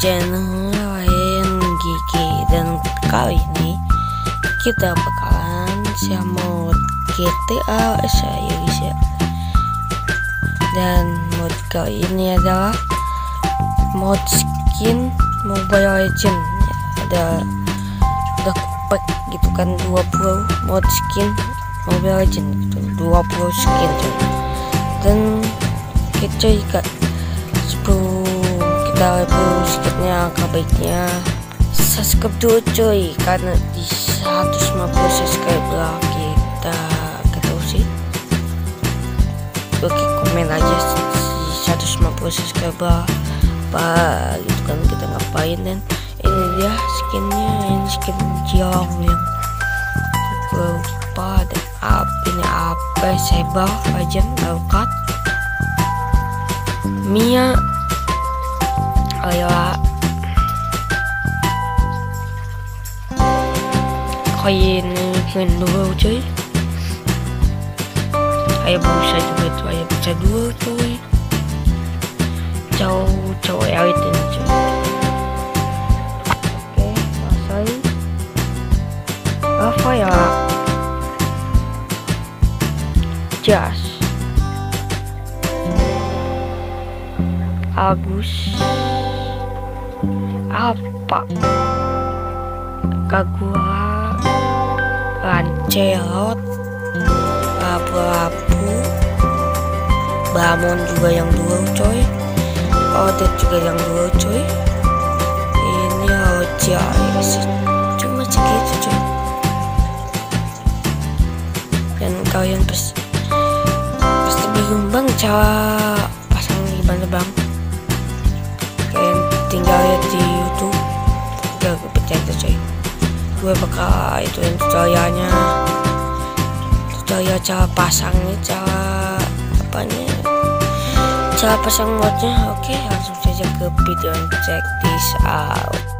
channel lain Gigi dan kali ini kita bakalan sama GTA saya guys ya. Dan mod kali ini adalah mod skin Mobile Legend ya, ada ada pack gitu kan 20 mod skin Mobile Legend gitu. 20 skin cuy. Dan kita ikat 10 kita review sedikitnya baiknya subscribe dulu cuy karena di 150 subscriber kita. Ketemu sih? Oke komen aja di 150 subscriber apa gitu kan kita ngapain dan? Ini dia skinnya ini skin jauh yang lupa dan apa ini apa sebab aja Alkat Mia kayak koin dua cuy. Ayah bisa juga tuh ayah bisa dua cuy. Jauh jauh elit ini cuy. Oke selesai apa ya? Jas. Agus apa? Kagua lancelot abu-abu. Bamon juga yang dua coy. Odet juga yang dua coy. Ini aja cuma segitu coy. Dan kalian pasti pasti bingung bang cara pasang gimana bang lihat di YouTube. Udah pencet coy gue bakal itu yang tutorialnya. Tutorial cara pasangnya cara apanya? Cara pasang modnya oke langsung saja ke video check this out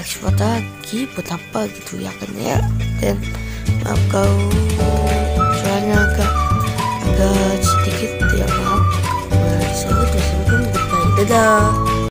ekspor lagi buat apa gitu ya kan ya. Dan maaf kalau soalnya agak agak sedikit ya maaf. Gue disebut disebut goodbye dadah